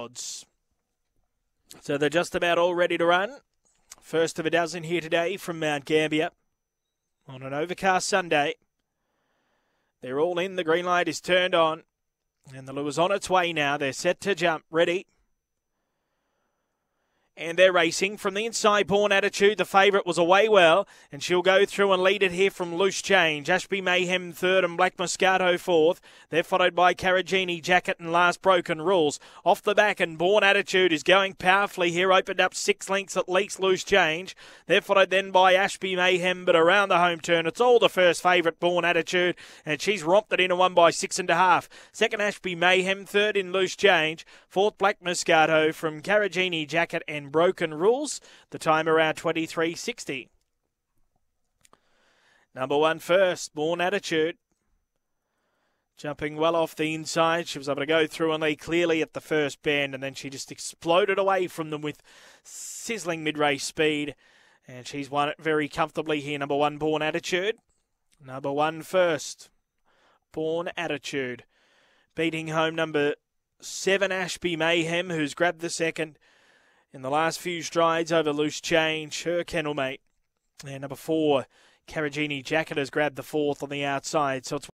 odds. So they're just about all ready to run. First of a dozen here today from Mount Gambier on an overcast Sunday. They're all in. The green light is turned on. And the lure's on its way now. They're set to jump. Ready. And they're racing from the inside. Born Attitude, the favourite, was away well, and she'll go through and lead it here from Loose Change. Ashby Mayhem third and Black Moscato fourth. They're followed by Caragini, Jacket, and Last Broken Rules. Off the back, and Born Attitude is going powerfully here. Opened up six lengths at least. Loose Change. They're followed then by Ashby Mayhem, but around the home turn, it's all the first favourite, Born Attitude, and she's romped it in a one by six and a half. Second, Ashby Mayhem. Third in Loose Change. Fourth, Black Moscato from Caragini, Jacket, and Broken Rules. The time around 23.60. Number one first, Born Attitude. Jumping well off the inside. She was able to go through and lay clearly at the first bend, and then she just exploded away from them with sizzling mid race speed. And she's won it very comfortably here. Number one, Born Attitude. Number one first, Born Attitude. Beating home number seven, Ashby Mayhem, who's grabbed the second in the last few strides over loose change. Her kennel mate. And number four, Caragini Jacket has grabbed the fourth on the outside. So it's